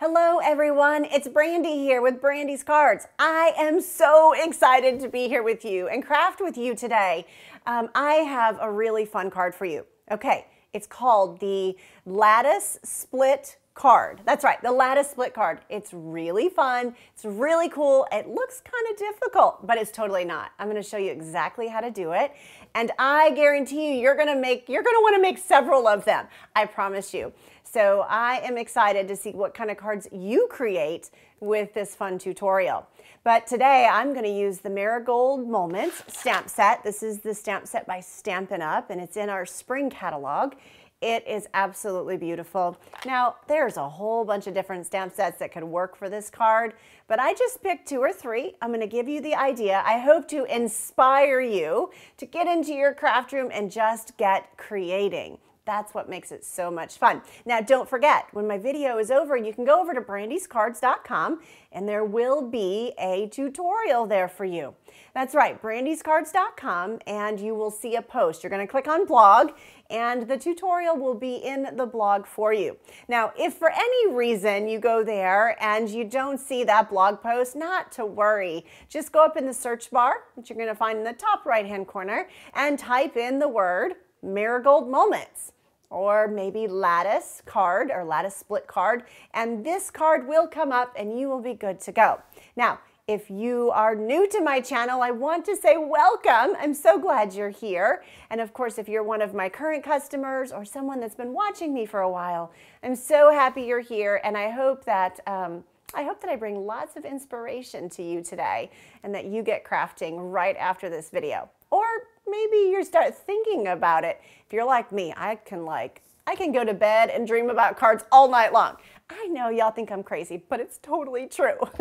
Hello, everyone. It's Brandy here with Brandy's Cards. I am so excited to be here with you and craft with you today. Um, I have a really fun card for you. Okay, it's called the Lattice Split card. That's right, the lattice split card. It's really fun. It's really cool. It looks kind of difficult, but it's totally not. I'm going to show you exactly how to do it. And I guarantee you, you're going to make, you're going to want to make several of them. I promise you. So I am excited to see what kind of cards you create with this fun tutorial. But today I'm going to use the Marigold Moments stamp set. This is the stamp set by Stampin' Up! and it's in our spring catalog. It is absolutely beautiful. Now, there's a whole bunch of different stamp sets that could work for this card, but I just picked two or three. I'm gonna give you the idea. I hope to inspire you to get into your craft room and just get creating. That's what makes it so much fun. Now, don't forget, when my video is over, you can go over to brandyscards.com and there will be a tutorial there for you. That's right, brandyscards.com and you will see a post. You're going to click on blog and the tutorial will be in the blog for you. Now, if for any reason you go there and you don't see that blog post, not to worry. Just go up in the search bar, which you're going to find in the top right hand corner, and type in the word Marigold Moments or maybe lattice card or lattice split card, and this card will come up and you will be good to go. Now, if you are new to my channel, I want to say welcome. I'm so glad you're here. And of course, if you're one of my current customers or someone that's been watching me for a while, I'm so happy you're here. And I hope that um, I hope that I bring lots of inspiration to you today and that you get crafting right after this video. Or maybe you start thinking about it. If you're like me, I can like, I can go to bed and dream about cards all night long. I know y'all think I'm crazy, but it's totally true.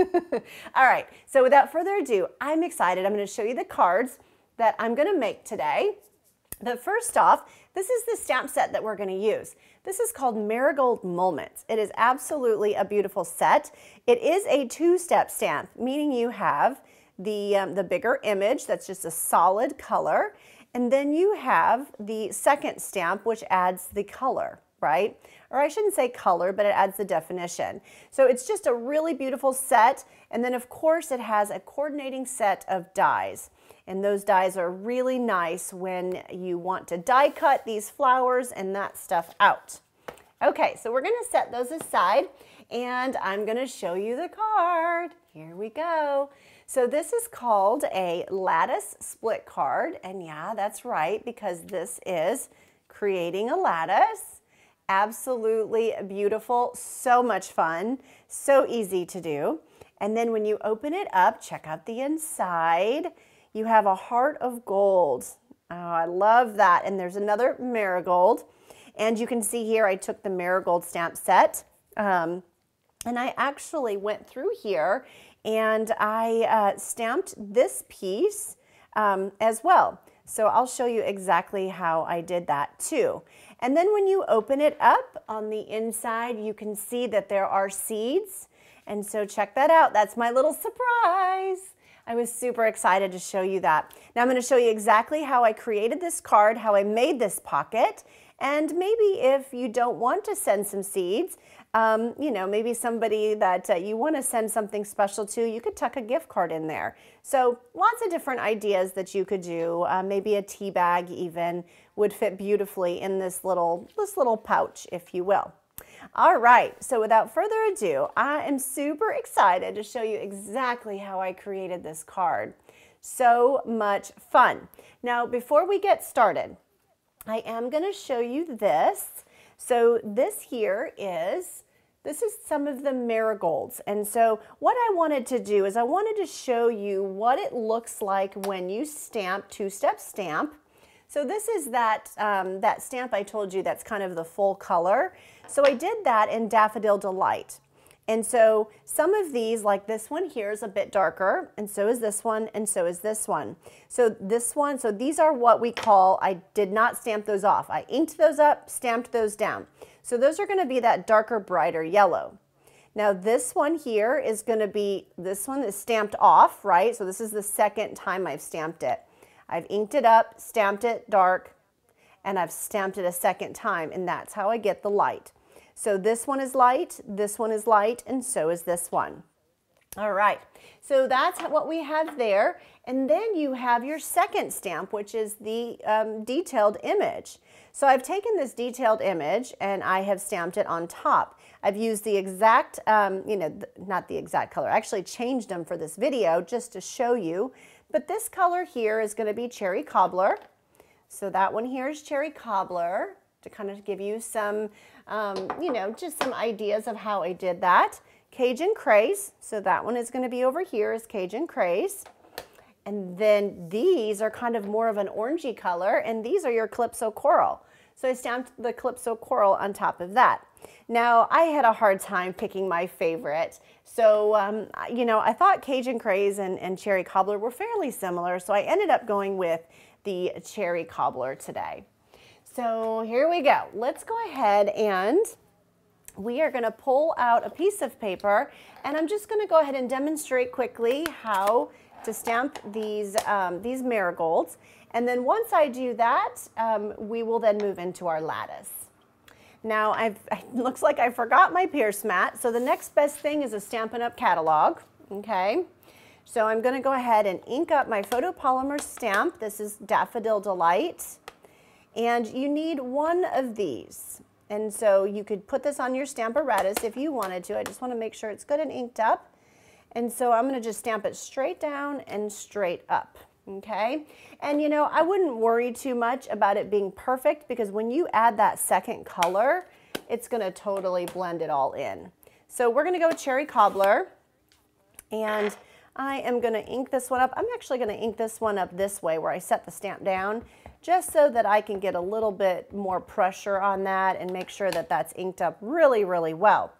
all right, so without further ado, I'm excited. I'm gonna show you the cards that I'm gonna make today. But first off, this is the stamp set that we're going to use. This is called Marigold Moments. It is absolutely a beautiful set. It is a two-step stamp, meaning you have the, um, the bigger image that's just a solid color. And then you have the second stamp, which adds the color, right? Or I shouldn't say color, but it adds the definition. So it's just a really beautiful set. And then of course it has a coordinating set of dies. And those dies are really nice when you want to die cut these flowers and that stuff out. Okay, so we're gonna set those aside and I'm gonna show you the card. Here we go. So this is called a lattice split card. And yeah, that's right, because this is creating a lattice. Absolutely beautiful, so much fun, so easy to do. And then when you open it up, check out the inside. You have a heart of gold. Oh, I love that. And there's another marigold. And you can see here I took the marigold stamp set. Um, and I actually went through here and I uh, stamped this piece um, as well. So I'll show you exactly how I did that too. And then when you open it up on the inside, you can see that there are seeds. And so check that out. That's my little surprise. I was super excited to show you that. Now I'm going to show you exactly how I created this card, how I made this pocket, and maybe if you don't want to send some seeds, um, you know, maybe somebody that uh, you want to send something special to, you could tuck a gift card in there. So lots of different ideas that you could do. Uh, maybe a tea bag even would fit beautifully in this little, this little pouch, if you will. All right, so without further ado, I am super excited to show you exactly how I created this card. So much fun. Now, before we get started, I am going to show you this. So this here is, this is some of the marigolds. And so what I wanted to do is I wanted to show you what it looks like when you stamp two-step stamp. So this is that, um, that stamp I told you that's kind of the full color. So I did that in Daffodil Delight. And so some of these, like this one here is a bit darker, and so is this one, and so is this one. So this one, so these are what we call, I did not stamp those off. I inked those up, stamped those down. So those are gonna be that darker, brighter yellow. Now this one here is gonna be, this one is stamped off, right? So this is the second time I've stamped it. I've inked it up, stamped it dark, and I've stamped it a second time, and that's how I get the light. So this one is light, this one is light, and so is this one. All right, so that's what we have there. And then you have your second stamp, which is the um, detailed image. So I've taken this detailed image and I have stamped it on top. I've used the exact, um, you know, not the exact color, I actually changed them for this video just to show you. But this color here is gonna be Cherry Cobbler. So that one here is Cherry Cobbler to kind of give you some, um, you know, just some ideas of how I did that. Cajun Craze, so that one is gonna be over here is Cajun Craze. And then these are kind of more of an orangey color, and these are your Calypso Coral. So I stamped the Calypso Coral on top of that. Now, I had a hard time picking my favorite. So, um, you know, I thought Cajun Craze and, and Cherry Cobbler were fairly similar, so I ended up going with the Cherry Cobbler today. So here we go. Let's go ahead and we are going to pull out a piece of paper and I'm just going to go ahead and demonstrate quickly how to stamp these, um, these marigolds. And then once I do that, um, we will then move into our lattice. Now, I've, it looks like I forgot my Pierce mat, so the next best thing is a Stampin' Up! catalog, okay? So I'm gonna go ahead and ink up my photopolymer stamp. This is Daffodil Delight. And you need one of these. And so you could put this on your Stamparatus if you wanted to. I just wanna make sure it's good and inked up. And so I'm gonna just stamp it straight down and straight up, okay? And you know, I wouldn't worry too much about it being perfect because when you add that second color, it's gonna totally blend it all in. So we're gonna go Cherry Cobbler and I am gonna ink this one up. I'm actually gonna ink this one up this way where I set the stamp down just so that I can get a little bit more pressure on that and make sure that that's inked up really, really well.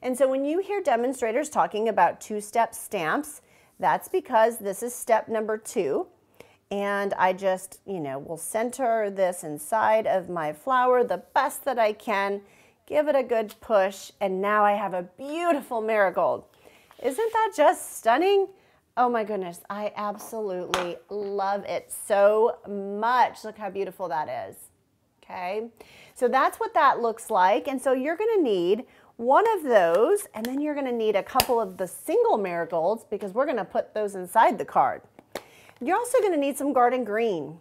And so when you hear demonstrators talking about two-step stamps, that's because this is step number two. And I just, you know, will center this inside of my flower the best that I can, give it a good push, and now I have a beautiful marigold. Isn't that just stunning? Oh my goodness, I absolutely love it so much. Look how beautiful that is. Okay, so that's what that looks like. And so you're gonna need one of those, and then you're gonna need a couple of the single marigolds because we're gonna put those inside the card. You're also gonna need some garden green.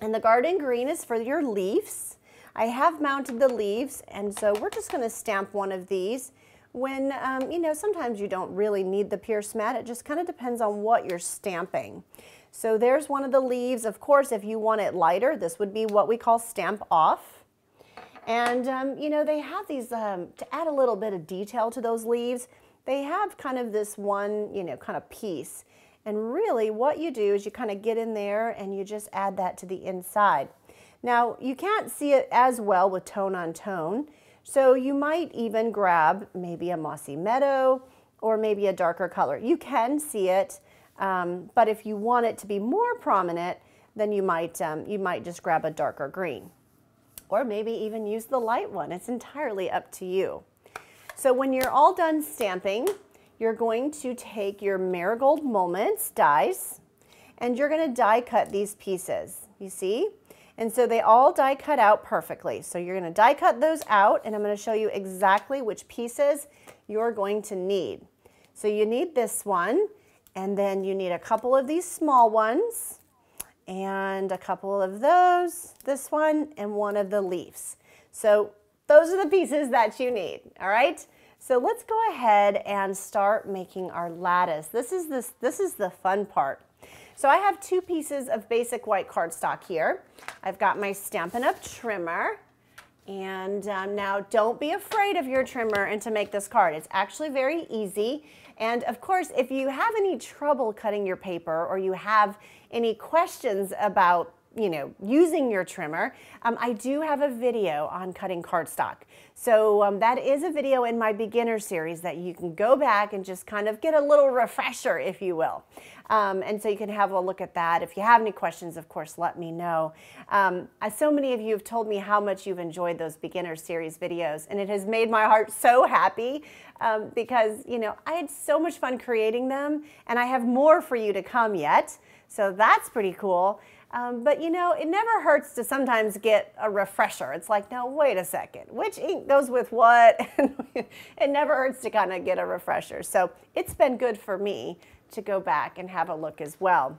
And the garden green is for your leaves. I have mounted the leaves, and so we're just gonna stamp one of these when, um, you know, sometimes you don't really need the Pierce mat. It just kind of depends on what you're stamping. So there's one of the leaves. Of course, if you want it lighter, this would be what we call stamp off. And, um, you know, they have these, um, to add a little bit of detail to those leaves, they have kind of this one, you know, kind of piece. And really what you do is you kind of get in there and you just add that to the inside. Now, you can't see it as well with tone on tone, so you might even grab maybe a mossy meadow or maybe a darker color. You can see it, um, but if you want it to be more prominent, then you might, um, you might just grab a darker green or maybe even use the light one. It's entirely up to you. So when you're all done stamping, you're going to take your Marigold Moments dies and you're gonna die cut these pieces, you see? And so they all die cut out perfectly. So you're gonna die cut those out and I'm gonna show you exactly which pieces you're going to need. So you need this one and then you need a couple of these small ones and a couple of those, this one, and one of the leaves. So those are the pieces that you need, all right? So let's go ahead and start making our lattice. This is, this, this is the fun part. So I have two pieces of basic white cardstock here. I've got my Stampin' Up! trimmer. And um, now don't be afraid of your trimmer and to make this card. It's actually very easy. And of course, if you have any trouble cutting your paper or you have any questions about you know, using your trimmer, um, I do have a video on cutting cardstock. So um, that is a video in my beginner series that you can go back and just kind of get a little refresher, if you will. Um, and so you can have a look at that. If you have any questions, of course, let me know. Um, so many of you have told me how much you've enjoyed those beginner series videos, and it has made my heart so happy um, because, you know, I had so much fun creating them, and I have more for you to come yet. So that's pretty cool. Um, but you know, it never hurts to sometimes get a refresher. It's like, no, wait a second, which ink goes with what? it never hurts to kind of get a refresher. So it's been good for me to go back and have a look as well.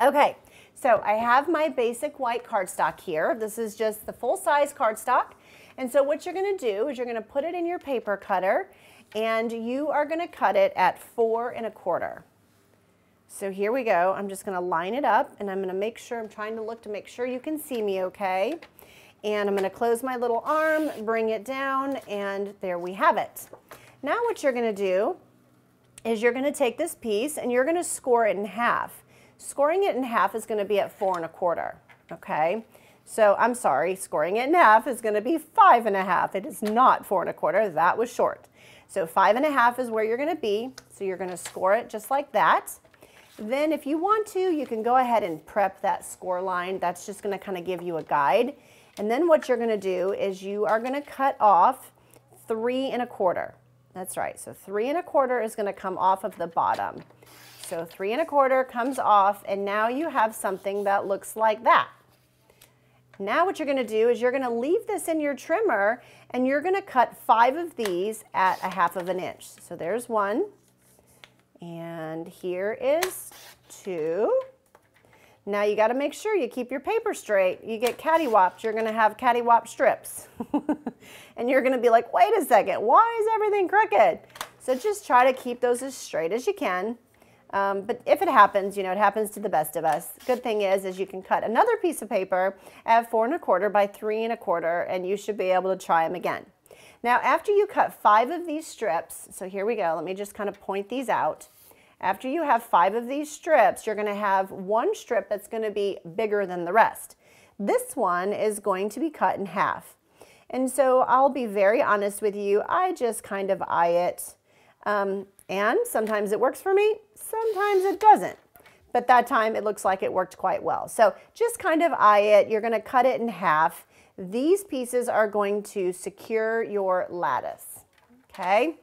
Okay, so I have my basic white cardstock here. This is just the full size cardstock. And so what you're gonna do is you're gonna put it in your paper cutter and you are gonna cut it at four and a quarter. So here we go. I'm just gonna line it up and I'm gonna make sure, I'm trying to look to make sure you can see me okay. And I'm gonna close my little arm, bring it down, and there we have it. Now what you're gonna do is you're gonna take this piece and you're gonna score it in half. Scoring it in half is gonna be at four and a quarter, okay? So I'm sorry, scoring it in half is gonna be five and a half. It is not four and a quarter, that was short. So five and a half is where you're gonna be. So you're gonna score it just like that. Then if you want to, you can go ahead and prep that score line. That's just gonna kind of give you a guide. And then what you're gonna do is you are gonna cut off three and a quarter. That's right, so three and a quarter is gonna come off of the bottom. So three and a quarter comes off and now you have something that looks like that. Now what you're gonna do is you're gonna leave this in your trimmer and you're gonna cut five of these at a half of an inch. So there's one, and here is two. Now you got to make sure you keep your paper straight. You get cattywapped, you're going to have cattywop strips. and you're going to be like, wait a second, why is everything crooked? So just try to keep those as straight as you can. Um, but if it happens, you know, it happens to the best of us. Good thing is, is you can cut another piece of paper at four and a quarter by three and a quarter, and you should be able to try them again. Now, after you cut five of these strips, so here we go, let me just kind of point these out. After you have five of these strips, you're gonna have one strip that's gonna be bigger than the rest. This one is going to be cut in half. And so I'll be very honest with you, I just kind of eye it. Um, and sometimes it works for me, sometimes it doesn't. But that time it looks like it worked quite well. So just kind of eye it, you're gonna cut it in half these pieces are going to secure your lattice, okay?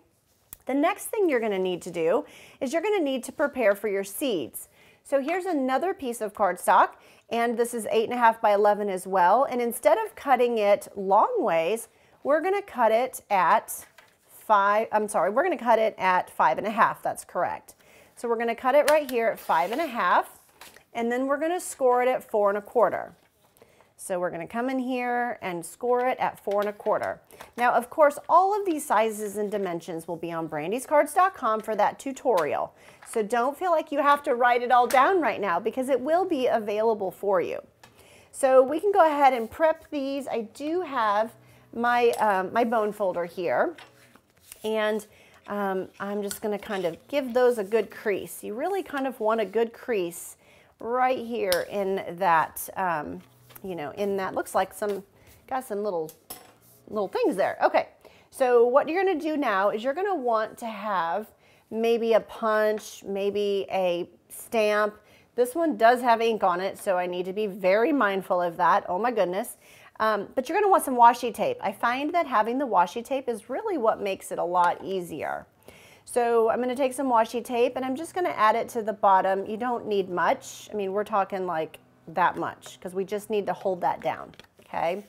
The next thing you're gonna need to do is you're gonna need to prepare for your seeds. So here's another piece of cardstock, and this is eight and a half by 11 as well. And instead of cutting it long ways, we're gonna cut it at five, I'm sorry, we're gonna cut it at five and a half, that's correct. So we're gonna cut it right here at five and a half, and then we're gonna score it at four and a quarter. So we're gonna come in here and score it at four and a quarter. Now, of course, all of these sizes and dimensions will be on brandyscards.com for that tutorial. So don't feel like you have to write it all down right now because it will be available for you. So we can go ahead and prep these. I do have my, um, my bone folder here and um, I'm just gonna kind of give those a good crease. You really kind of want a good crease right here in that um, you know, in that looks like some, got some little, little things there. Okay, so what you're gonna do now is you're gonna want to have maybe a punch, maybe a stamp. This one does have ink on it, so I need to be very mindful of that. Oh my goodness. Um, but you're gonna want some washi tape. I find that having the washi tape is really what makes it a lot easier. So I'm gonna take some washi tape and I'm just gonna add it to the bottom. You don't need much. I mean, we're talking like that much because we just need to hold that down, okay?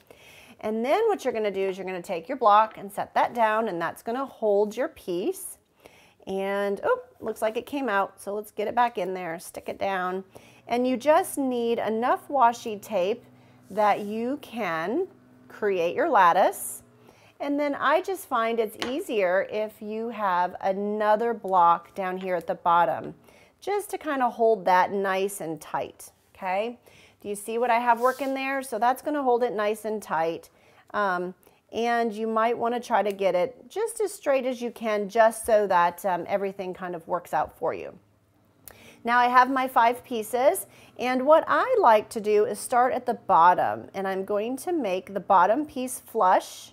And then what you're gonna do is you're gonna take your block and set that down and that's gonna hold your piece. And, oh, looks like it came out, so let's get it back in there, stick it down. And you just need enough washi tape that you can create your lattice. And then I just find it's easier if you have another block down here at the bottom, just to kind of hold that nice and tight okay? Do you see what I have working there? So that's gonna hold it nice and tight. Um, and you might wanna try to get it just as straight as you can just so that um, everything kind of works out for you. Now I have my five pieces and what I like to do is start at the bottom and I'm going to make the bottom piece flush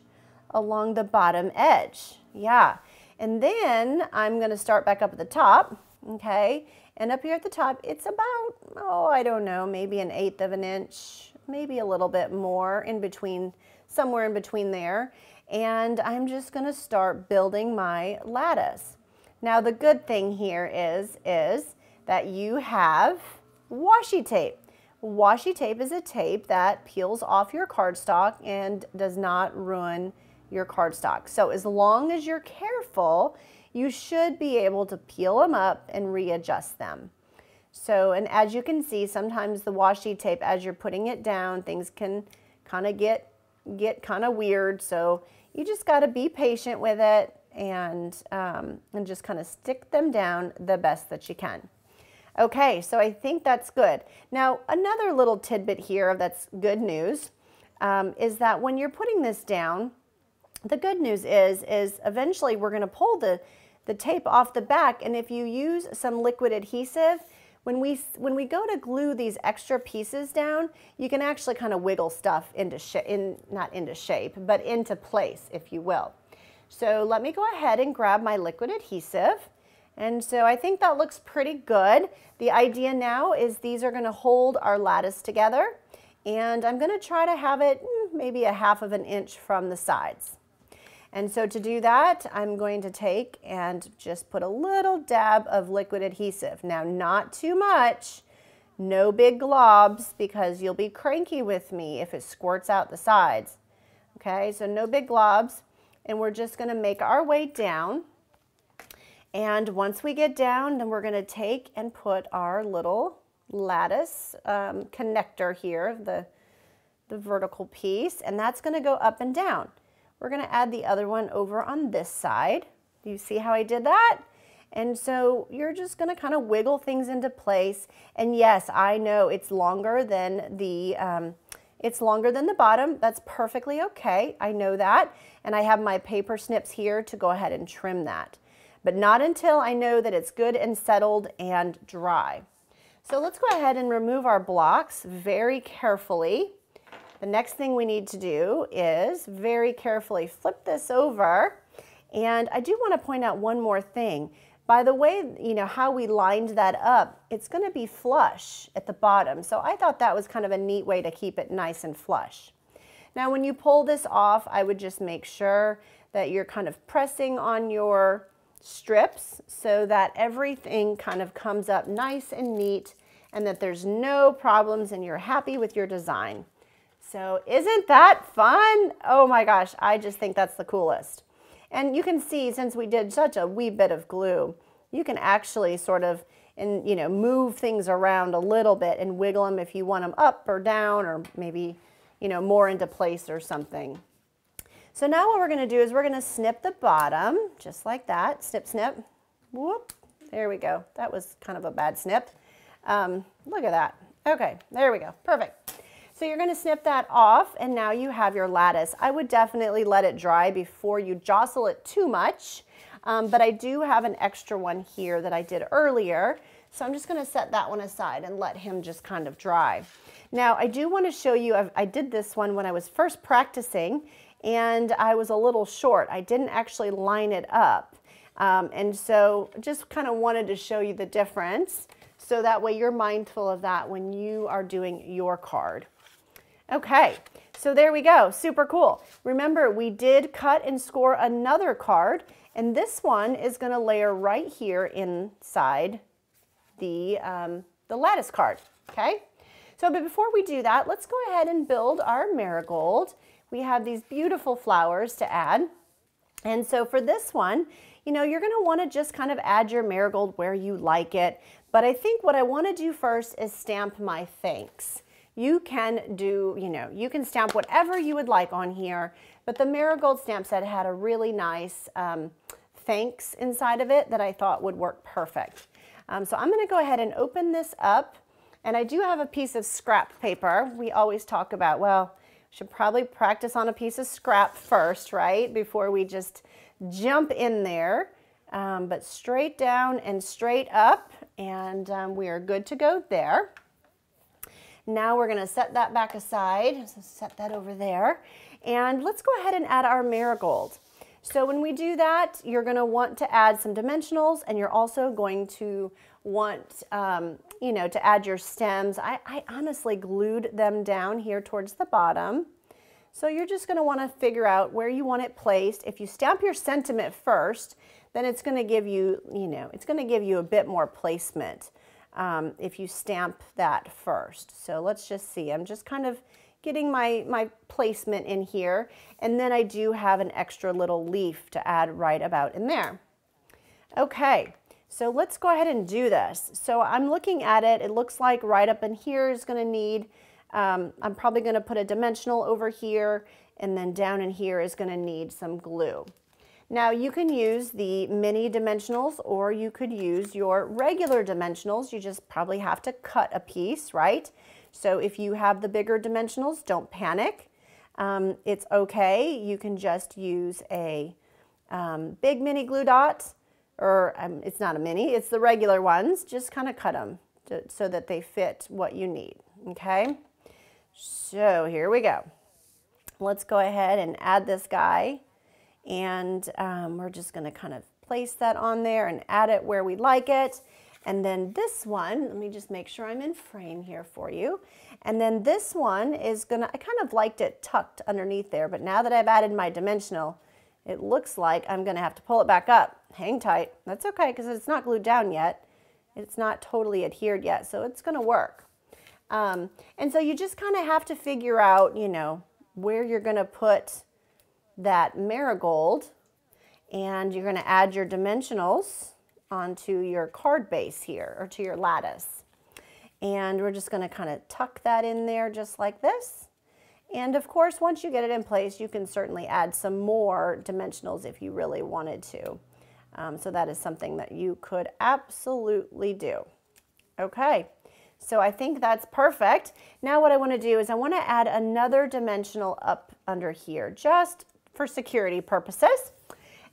along the bottom edge. Yeah. And then I'm going to start back up at the top, okay? And up here at the top, it's about, oh, I don't know, maybe an eighth of an inch, maybe a little bit more in between, somewhere in between there. And I'm just gonna start building my lattice. Now the good thing here is, is that you have washi tape. Washi tape is a tape that peels off your cardstock and does not ruin your cardstock. So as long as you're careful, you should be able to peel them up and readjust them. So, and as you can see, sometimes the washi tape, as you're putting it down, things can kind of get, get kind of weird. So you just got to be patient with it and, um, and just kind of stick them down the best that you can. Okay, so I think that's good. Now, another little tidbit here that's good news um, is that when you're putting this down, the good news is, is eventually we're going to pull the, the tape off the back and if you use some liquid adhesive, when we, when we go to glue these extra pieces down, you can actually kind of wiggle stuff into in, not into shape, but into place, if you will. So let me go ahead and grab my liquid adhesive. And so I think that looks pretty good. The idea now is these are gonna hold our lattice together and I'm gonna try to have it mm, maybe a half of an inch from the sides. And so to do that, I'm going to take and just put a little dab of liquid adhesive. Now, not too much, no big globs because you'll be cranky with me if it squirts out the sides. Okay, so no big globs. And we're just gonna make our way down. And once we get down, then we're gonna take and put our little lattice um, connector here, the, the vertical piece, and that's gonna go up and down. We're gonna add the other one over on this side. Do you see how I did that? And so you're just gonna kind of wiggle things into place. And yes, I know it's longer than the, um, it's longer than the bottom. That's perfectly okay. I know that. And I have my paper snips here to go ahead and trim that. But not until I know that it's good and settled and dry. So let's go ahead and remove our blocks very carefully. The next thing we need to do is very carefully flip this over. And I do want to point out one more thing. By the way, you know, how we lined that up, it's going to be flush at the bottom. So I thought that was kind of a neat way to keep it nice and flush. Now, when you pull this off, I would just make sure that you're kind of pressing on your strips so that everything kind of comes up nice and neat and that there's no problems and you're happy with your design. So isn't that fun? Oh my gosh, I just think that's the coolest. And you can see since we did such a wee bit of glue, you can actually sort of and you know move things around a little bit and wiggle them if you want them up or down or maybe you know more into place or something. So now what we're going to do is we're going to snip the bottom just like that. Snip, snip. Whoop. There we go. That was kind of a bad snip. Um, look at that. Okay, there we go. Perfect. So you're gonna snip that off and now you have your lattice. I would definitely let it dry before you jostle it too much, um, but I do have an extra one here that I did earlier. So I'm just gonna set that one aside and let him just kind of dry. Now I do wanna show you, I've, I did this one when I was first practicing and I was a little short. I didn't actually line it up. Um, and so just kind of wanted to show you the difference so that way you're mindful of that when you are doing your card. Okay, so there we go, super cool. Remember, we did cut and score another card, and this one is gonna layer right here inside the, um, the lattice card, okay? So, but before we do that, let's go ahead and build our marigold. We have these beautiful flowers to add. And so for this one, you know, you're gonna wanna just kind of add your marigold where you like it. But I think what I wanna do first is stamp my thanks. You can do, you know, you can stamp whatever you would like on here, but the Marigold stamp set had a really nice um, thanks inside of it that I thought would work perfect. Um, so I'm gonna go ahead and open this up and I do have a piece of scrap paper. We always talk about, well, should probably practice on a piece of scrap first, right? Before we just jump in there. Um, but straight down and straight up and um, we are good to go there. Now we're gonna set that back aside, so set that over there. And let's go ahead and add our marigold. So when we do that, you're gonna want to add some dimensionals and you're also going to want, um, you know, to add your stems. I, I honestly glued them down here towards the bottom. So you're just gonna wanna figure out where you want it placed. If you stamp your sentiment first, then it's gonna give you, you know, it's gonna give you a bit more placement. Um, if you stamp that first. So let's just see. I'm just kind of getting my, my placement in here. And then I do have an extra little leaf to add right about in there. Okay, so let's go ahead and do this. So I'm looking at it. It looks like right up in here is going to need, um, I'm probably going to put a dimensional over here. And then down in here is going to need some glue. Now you can use the mini dimensionals or you could use your regular dimensionals. You just probably have to cut a piece, right? So if you have the bigger dimensionals, don't panic. Um, it's okay. You can just use a um, big mini glue dot, or um, it's not a mini, it's the regular ones. Just kind of cut them to, so that they fit what you need, okay? So here we go. Let's go ahead and add this guy. And um, we're just going to kind of place that on there and add it where we like it. And then this one, let me just make sure I'm in frame here for you. And then this one is gonna, I kind of liked it tucked underneath there, but now that I've added my dimensional, it looks like I'm gonna have to pull it back up. Hang tight, that's okay, because it's not glued down yet. It's not totally adhered yet, so it's gonna work. Um, and so you just kind of have to figure out, you know, where you're gonna put that marigold and you're gonna add your dimensionals onto your card base here or to your lattice. And we're just gonna kind of tuck that in there just like this. And of course, once you get it in place, you can certainly add some more dimensionals if you really wanted to. Um, so that is something that you could absolutely do. Okay, so I think that's perfect. Now what I wanna do is I wanna add another dimensional up under here, just for security purposes.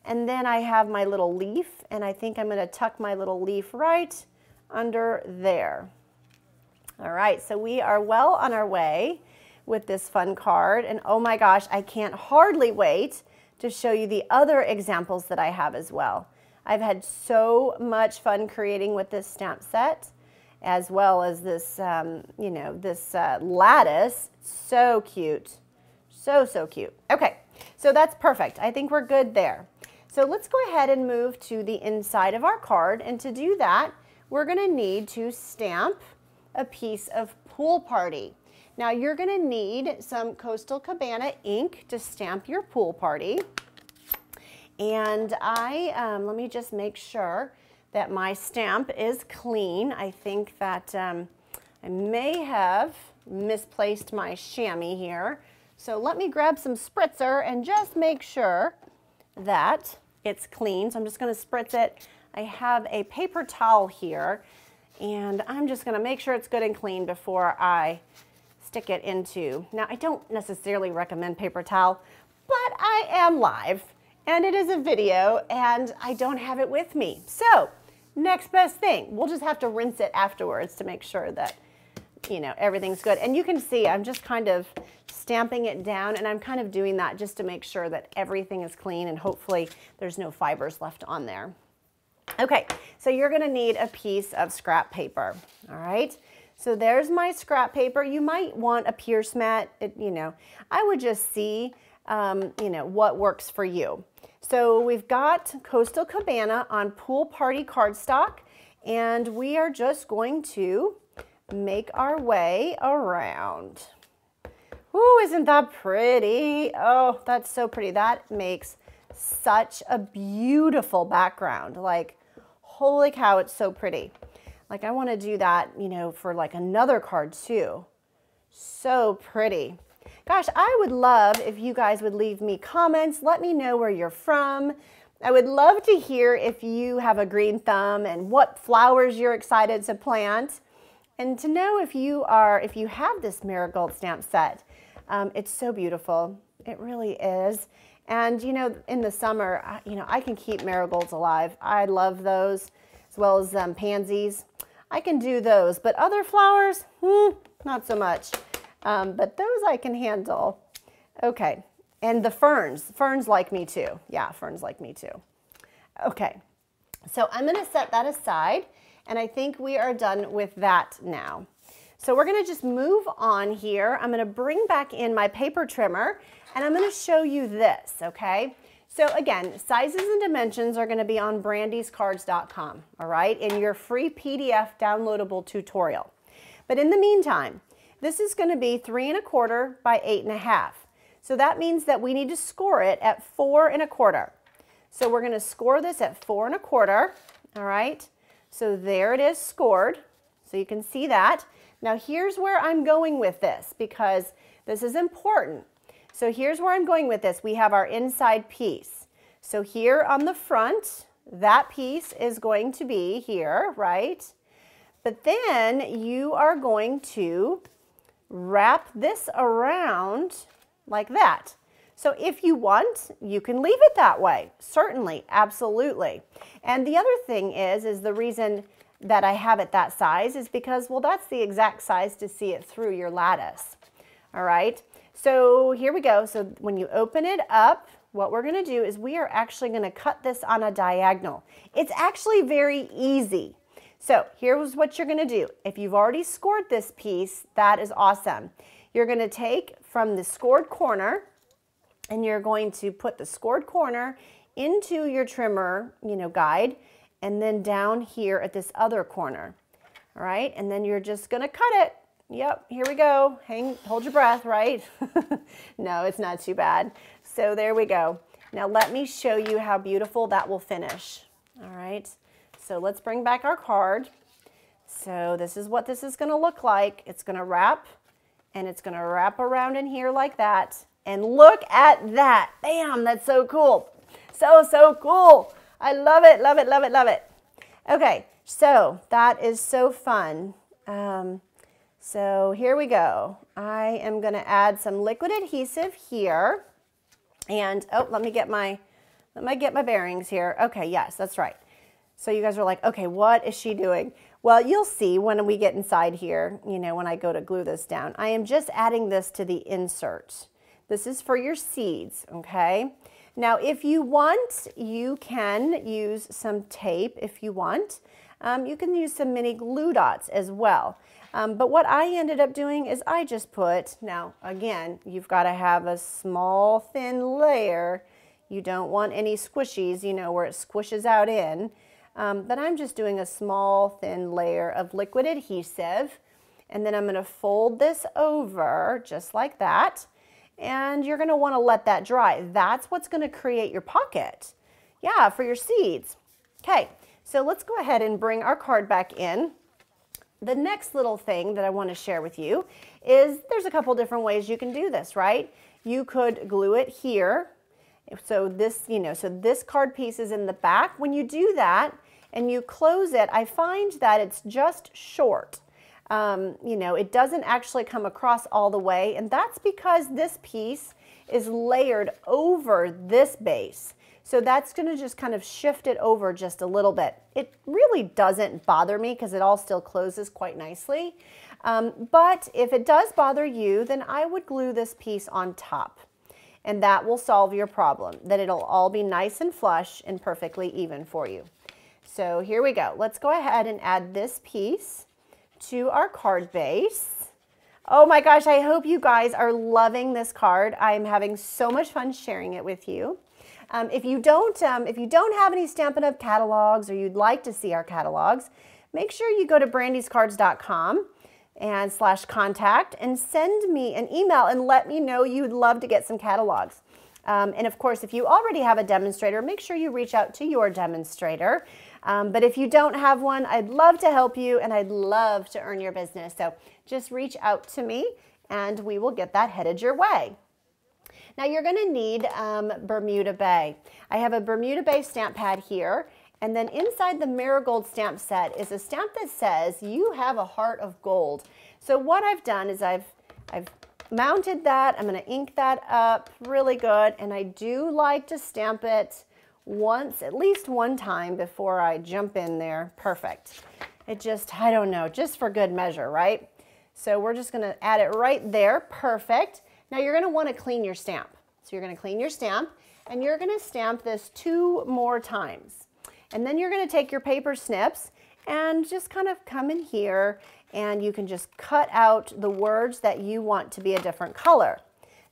And then I have my little leaf, and I think I'm gonna tuck my little leaf right under there. All right, so we are well on our way with this fun card. And oh my gosh, I can't hardly wait to show you the other examples that I have as well. I've had so much fun creating with this stamp set as well as this, um, you know, this uh, lattice. So cute. So, so cute. Okay, so that's perfect. I think we're good there. So let's go ahead and move to the inside of our card. And to do that, we're gonna need to stamp a piece of pool party. Now you're gonna need some Coastal Cabana ink to stamp your pool party. And I, um, let me just make sure that my stamp is clean. I think that um, I may have misplaced my chamois here. So let me grab some spritzer and just make sure that it's clean. So I'm just gonna spritz it. I have a paper towel here and I'm just gonna make sure it's good and clean before I stick it into. Now I don't necessarily recommend paper towel, but I am live and it is a video and I don't have it with me. So next best thing, we'll just have to rinse it afterwards to make sure that you know, everything's good. And you can see I'm just kind of stamping it down and I'm kind of doing that just to make sure that everything is clean and hopefully there's no fibers left on there. Okay, so you're gonna need a piece of scrap paper, all right? So there's my scrap paper. You might want a pierce mat, it, you know. I would just see, um, you know, what works for you. So we've got Coastal Cabana on Pool Party cardstock and we are just going to make our way around. Ooh, isn't that pretty? Oh, that's so pretty. That makes such a beautiful background. Like, holy cow, it's so pretty. Like, I want to do that, you know, for like another card too. So pretty. Gosh, I would love if you guys would leave me comments. Let me know where you're from. I would love to hear if you have a green thumb and what flowers you're excited to plant. And to know if you are, if you have this marigold stamp set, um, it's so beautiful. It really is. And you know, in the summer, you know, I can keep marigolds alive. I love those, as well as um, pansies. I can do those, but other flowers, hmm, not so much. Um, but those I can handle. Okay, and the ferns. Ferns like me too. Yeah, ferns like me too. Okay, so I'm gonna set that aside and I think we are done with that now. So we're gonna just move on here. I'm gonna bring back in my paper trimmer and I'm gonna show you this, okay? So again, sizes and dimensions are gonna be on brandyscards.com, all right, in your free PDF downloadable tutorial. But in the meantime, this is gonna be three and a quarter by eight and a half. So that means that we need to score it at four and a quarter. So we're gonna score this at four and a quarter, all right? So there it is scored. So you can see that. Now here's where I'm going with this because this is important. So here's where I'm going with this. We have our inside piece. So here on the front, that piece is going to be here, right? But then you are going to wrap this around like that. So if you want, you can leave it that way. Certainly, absolutely. And the other thing is, is the reason that I have it that size is because, well, that's the exact size to see it through your lattice. All right. So here we go. So when you open it up, what we're going to do is we are actually going to cut this on a diagonal. It's actually very easy. So here's what you're going to do. If you've already scored this piece, that is awesome. You're going to take from the scored corner and you're going to put the scored corner into your trimmer, you know, guide and then down here at this other corner. All right, and then you're just going to cut it Yep, here we go. Hang, hold your breath, right? no, it's not too bad. So there we go. Now let me show you how beautiful that will finish. All right, so let's bring back our card. So this is what this is gonna look like. It's gonna wrap and it's gonna wrap around in here like that. And look at that. Bam, that's so cool. So, so cool. I love it, love it, love it, love it. Okay, so that is so fun. Um, so here we go. I am going to add some liquid adhesive here. And, oh, let me get my, let me get my bearings here. Okay, yes, that's right. So you guys are like, okay, what is she doing? Well, you'll see when we get inside here, you know, when I go to glue this down. I am just adding this to the insert. This is for your seeds, okay? Now, if you want, you can use some tape if you want. Um, you can use some mini glue dots as well. Um, but what I ended up doing is I just put, now again, you've got to have a small thin layer. You don't want any squishies, you know, where it squishes out in. Um, but I'm just doing a small thin layer of liquid adhesive. And then I'm going to fold this over just like that. And you're want to let that dry. That's what's to create your pocket. Yeah, for your seeds. Okay, so let's go ahead and bring our card back in. The next little thing that I want to share with you is there's a couple different ways you can do this, right? You could glue it here. So this, you know, so this card piece is in the back. When you do that and you close it, I find that it's just short. Um, you know, it doesn't actually come across all the way, and that's because this piece is layered over this base. So that's gonna just kind of shift it over just a little bit. It really doesn't bother me because it all still closes quite nicely. Um, but if it does bother you, then I would glue this piece on top and that will solve your problem. That it'll all be nice and flush and perfectly even for you. So here we go. Let's go ahead and add this piece to our card base. Oh my gosh, I hope you guys are loving this card. I am having so much fun sharing it with you. Um, if you don't, um, if you don't have any Stampin' Up! catalogs or you'd like to see our catalogs, make sure you go to brandyscards.com and slash contact and send me an email and let me know you'd love to get some catalogs. Um, and of course, if you already have a demonstrator, make sure you reach out to your demonstrator. Um, but if you don't have one, I'd love to help you and I'd love to earn your business. So just reach out to me and we will get that headed your way. Now you're going to need um, Bermuda Bay. I have a Bermuda Bay stamp pad here. And then inside the Marigold stamp set is a stamp that says, you have a heart of gold. So what I've done is I've, I've mounted that. I'm going to ink that up really good. And I do like to stamp it once, at least one time before I jump in there. Perfect. It just, I don't know, just for good measure, right? So we're just to add it right there. Perfect. Now you're want to clean your stamp. So you're to clean your stamp and you're to stamp this two more times. And then you're to take your paper snips and just kind of come in here and you can just cut out the words that you want to be a different color.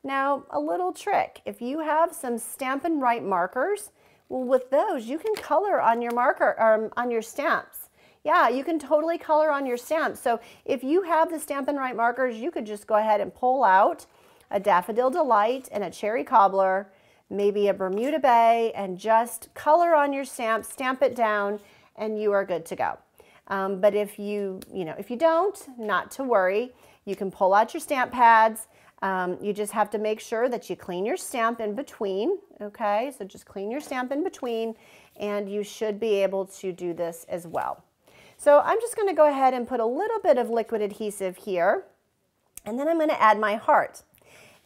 Now, a little trick. If you have some Stampin' Write markers, well, with those, you can color on your marker, um, on your stamps. Yeah, you can totally color on your stamps. So if you have the Stampin' Write markers, you could just go ahead and pull out a Daffodil Delight and a Cherry Cobbler, maybe a Bermuda Bay, and just color on your stamp, stamp it down, and you are good to go. Um, but if you, you know, if you don't, not to worry. You can pull out your stamp pads. Um, you just have to make sure that you clean your stamp in between, okay? So just clean your stamp in between, and you should be able to do this as well. So I'm just gonna go ahead and put a little bit of liquid adhesive here, and then I'm gonna add my heart.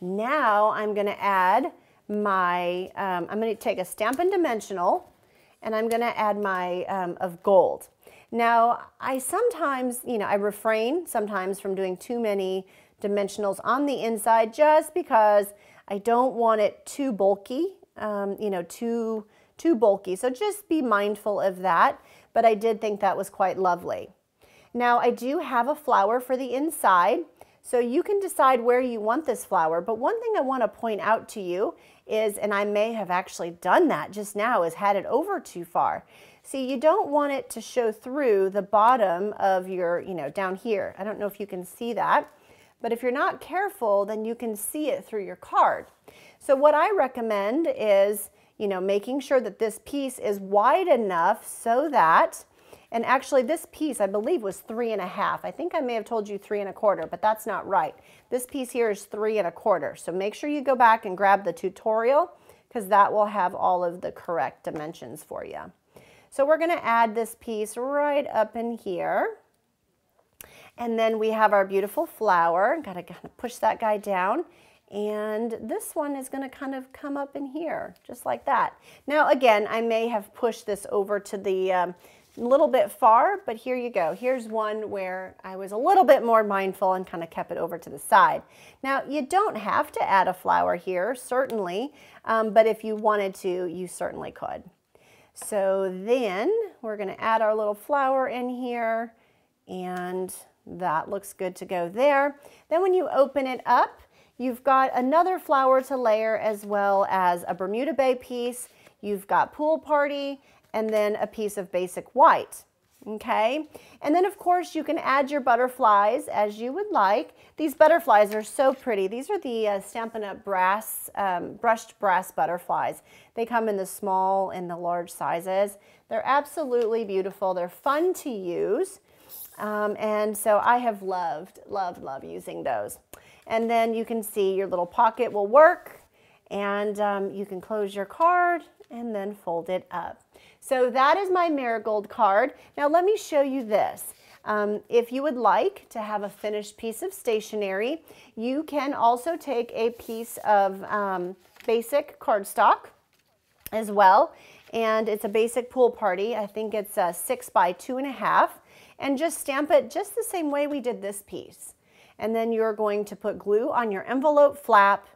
Now I'm gonna add my, um, I'm gonna take a Stampin' Dimensional, and I'm gonna add my um, of gold. Now, I sometimes, you know, I refrain sometimes from doing too many dimensionals on the inside just because I don't want it too bulky, um, you know, too, too bulky. So just be mindful of that. But I did think that was quite lovely. Now I do have a flower for the inside. So you can decide where you want this flower. But one thing I want to point out to you is, and I may have actually done that just now, is had it over too far. See, you don't want it to show through the bottom of your, you know, down here. I don't know if you can see that, but if you're not careful, then you can see it through your card. So what I recommend is, you know, making sure that this piece is wide enough so that, and actually this piece I believe was three and a half. I think I may have told you three and a quarter, but that's not right. This piece here is three and a quarter. So make sure you go back and grab the tutorial because that will have all of the correct dimensions for you. So we're gonna add this piece right up in here. And then we have our beautiful flower. Gotta kind of push that guy down. And this one is gonna kind of come up in here, just like that. Now again, I may have pushed this over to the um, little bit far, but here you go. Here's one where I was a little bit more mindful and kind of kept it over to the side. Now, you don't have to add a flower here, certainly, um, but if you wanted to, you certainly could. So then we're going to add our little flower in here and that looks good to go there. Then when you open it up, you've got another flower to layer as well as a Bermuda Bay piece. You've got Pool Party and then a piece of basic white okay? And then of course you can add your butterflies as you would like. These butterflies are so pretty. These are the uh, Stampin' Up! brass, um, brushed brass butterflies. They come in the small and the large sizes. They're absolutely beautiful. They're fun to use. Um, and so I have loved, loved, love using those. And then you can see your little pocket will work and um, you can close your card and then fold it up. So that is my marigold card. Now let me show you this. Um, if you would like to have a finished piece of stationery, you can also take a piece of um, basic cardstock as well. And it's a basic pool party. I think it's a six by two and a half. And just stamp it just the same way we did this piece. And then you're going to put glue on your envelope flap,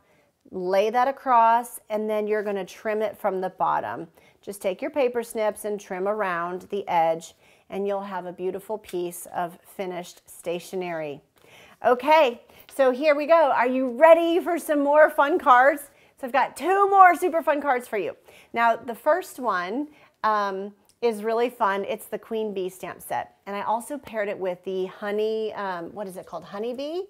lay that across, and then you're going to trim it from the bottom. Just take your paper snips and trim around the edge and you'll have a beautiful piece of finished stationery. Okay, so here we go. Are you ready for some more fun cards? So I've got two more super fun cards for you. Now, the first one um, is really fun. It's the Queen Bee stamp set. And I also paired it with the Honey, um, what is it called? Honeybee.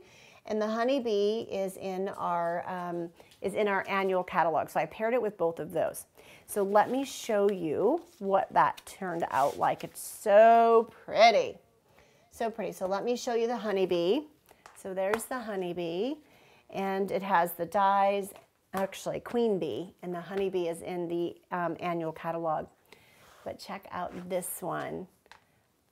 And the Honeybee is in our, um, is in our annual catalog. So I paired it with both of those. So let me show you what that turned out like. It's so pretty. So pretty. So let me show you the honeybee. So there's the honeybee and it has the dies, actually queen bee, and the honeybee is in the um, annual catalog. But check out this one.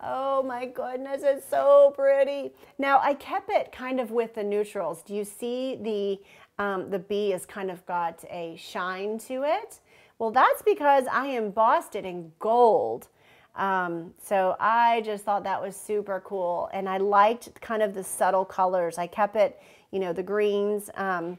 Oh my goodness, it's so pretty. Now I kept it kind of with the neutrals. Do you see the, um, the bee has kind of got a shine to it? Well, that's because I embossed it in gold. Um, so I just thought that was super cool. And I liked kind of the subtle colors. I kept it, you know, the greens. Um,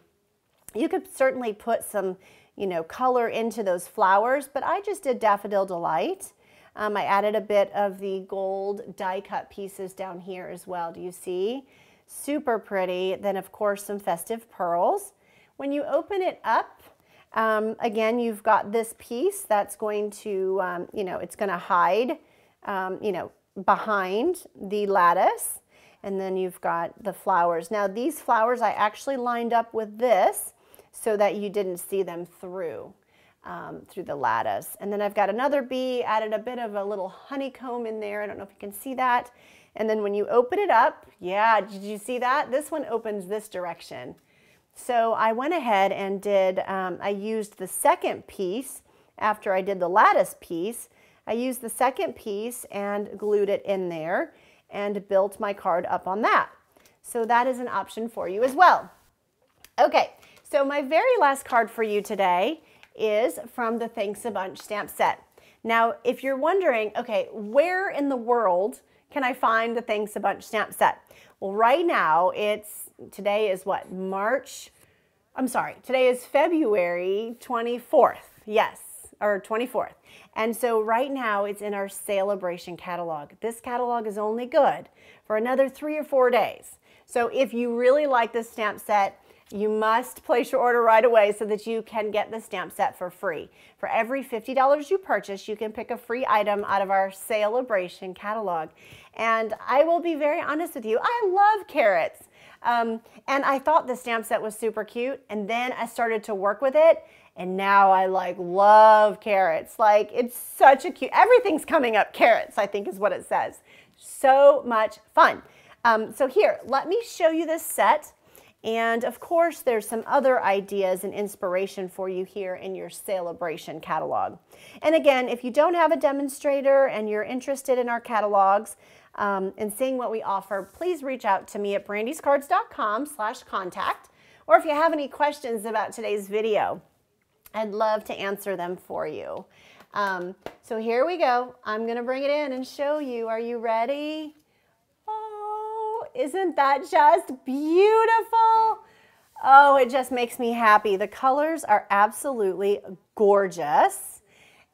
you could certainly put some, you know, color into those flowers, but I just did Daffodil Delight. Um, I added a bit of the gold die cut pieces down here as well. Do you see? Super pretty. Then of course some festive pearls. When you open it up, um, again, you've got this piece that's going to, um, you know, it's going to hide, um, you know, behind the lattice. And then you've got the flowers. Now these flowers I actually lined up with this so that you didn't see them through, um, through the lattice. And then I've got another bee, added a bit of a little honeycomb in there. I don't know if you can see that. And then when you open it up, yeah, did you see that? This one opens this direction. So I went ahead and did, um, I used the second piece after I did the lattice piece. I used the second piece and glued it in there and built my card up on that. So that is an option for you as well. Okay, so my very last card for you today is from the Thanks a Bunch stamp set. Now, if you're wondering, okay, where in the world can I find the Thanks a Bunch stamp set? Well, right now it's, today is what, March, I'm sorry, today is February 24th. Yes, or 24th. And so right now it's in our celebration catalog. This catalog is only good for another three or four days. So if you really like this stamp set, you must place your order right away so that you can get the stamp set for free. For every $50 you purchase, you can pick a free item out of our celebration catalog. And I will be very honest with you, I love carrots. Um, and I thought the stamp set was super cute. And then I started to work with it and now I like love carrots. Like it's such a cute, everything's coming up carrots, I think is what it says. So much fun. Um, so here, let me show you this set. And of course, there's some other ideas and inspiration for you here in your celebration catalog. And again, if you don't have a demonstrator and you're interested in our catalogs um, and seeing what we offer, please reach out to me at brandyscards.com slash contact. Or if you have any questions about today's video, I'd love to answer them for you. Um, so here we go. I'm going to bring it in and show you. Are you ready? Isn't that just beautiful? Oh, it just makes me happy. The colors are absolutely gorgeous.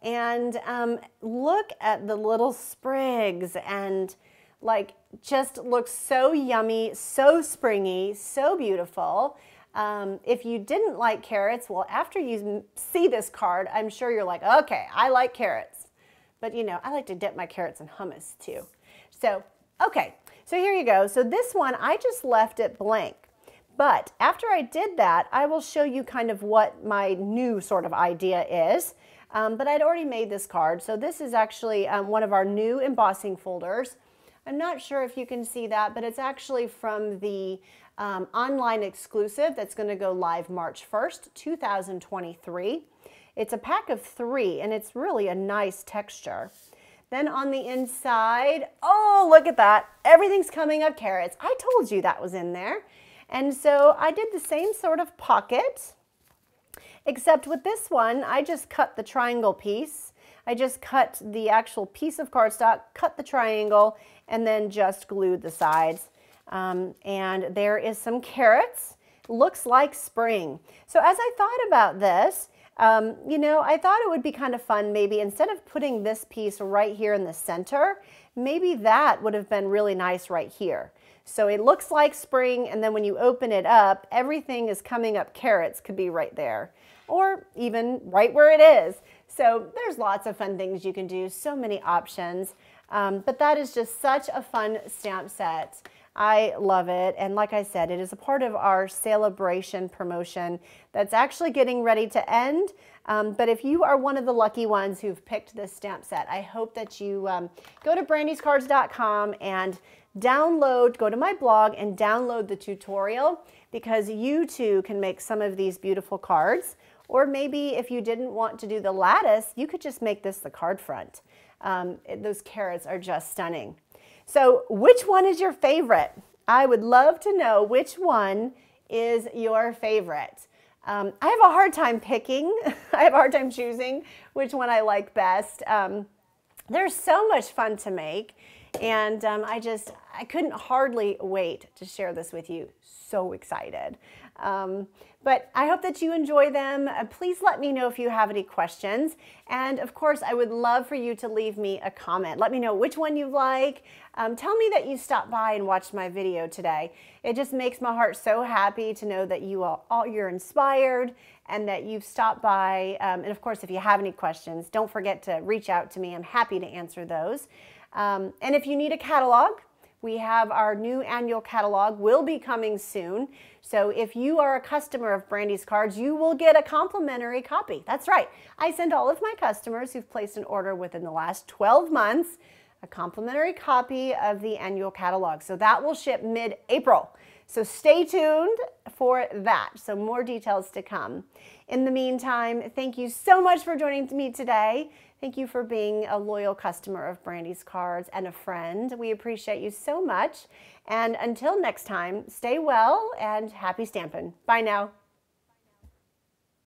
And um, look at the little sprigs and like just looks so yummy, so springy, so beautiful. Um, if you didn't like carrots, well, after you see this card, I'm sure you're like, okay, I like carrots. But you know, I like to dip my carrots in hummus too. So, okay, so here you go. So this one, I just left it blank. But after I did that, I will show you kind of what my new sort of idea is. Um, but I'd already made this card. So this is actually um, one of our new embossing folders. I'm not sure if you can see that, but it's actually from the um, online exclusive that's going to go live March 1st, 2023. It's a pack of three and it's really a nice texture. Then on the inside, oh, look at that. Everything's coming up carrots. I told you that was in there. And so I did the same sort of pocket, except with this one, I just cut the triangle piece. I just cut the actual piece of cardstock, cut the triangle, and then just glued the sides. Um, and there is some carrots. Looks like spring. So as I thought about this, um, you know, I thought it would be kind of fun maybe instead of putting this piece right here in the center, maybe that would have been really nice right here. So it looks like spring and then when you open it up, everything is coming up carrots could be right there or even right where it is. So there's lots of fun things you can do, so many options. Um, but that is just such a fun stamp set. I love it. And like I said, it is a part of our celebration promotion that's actually getting ready to end. Um, but if you are one of the lucky ones who've picked this stamp set, I hope that you um, go to brandyscards.com and download, go to my blog and download the tutorial because you too can make some of these beautiful cards. Or maybe if you didn't want to do the lattice, you could just make this the card front. Um, those carrots are just stunning. So which one is your favorite? I would love to know which one is your favorite. Um, I have a hard time picking. I have a hard time choosing which one I like best. Um, they're so much fun to make. And um, I just, I couldn't hardly wait to share this with you. So excited. Um, but I hope that you enjoy them. Uh, please let me know if you have any questions. And of course, I would love for you to leave me a comment. Let me know which one you like. Um, tell me that you stopped by and watched my video today. It just makes my heart so happy to know that you all, all you're inspired and that you've stopped by. Um, and of course, if you have any questions, don't forget to reach out to me. I'm happy to answer those. Um, and if you need a catalog, we have our new annual catalog will be coming soon. So if you are a customer of Brandy's Cards, you will get a complimentary copy. That's right. I send all of my customers who've placed an order within the last 12 months a complimentary copy of the annual catalog. So that will ship mid-April. So stay tuned for that. So more details to come. In the meantime, thank you so much for joining me today. Thank you for being a loyal customer of Brandy's Cards and a friend. We appreciate you so much. And until next time, stay well and happy stamping. Bye now.